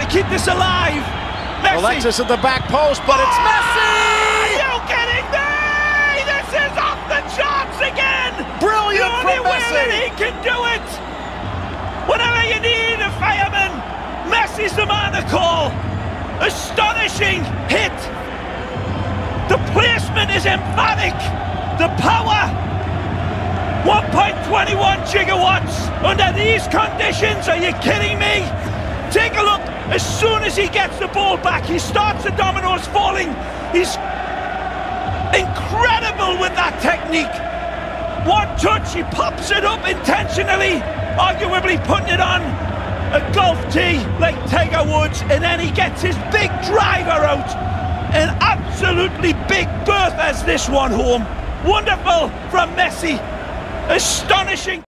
to keep this alive. Messi. Alexis at the back post, but it's oh, Messi! Are you kidding me? This is off the charts again. Brilliant the only from way that Messi! he can do it. Whenever you need a fireman, Messi's the man to call. Astonishing hit. The placement is emphatic. The power. 1.21 gigawatts under these conditions. Are you kidding me? Take. As soon as he gets the ball back, he starts the dominoes falling. He's incredible with that technique. One touch, he pops it up intentionally, arguably putting it on a golf tee like Tiger Woods, and then he gets his big driver out. An absolutely big berth as this one home. Wonderful from Messi. Astonishing.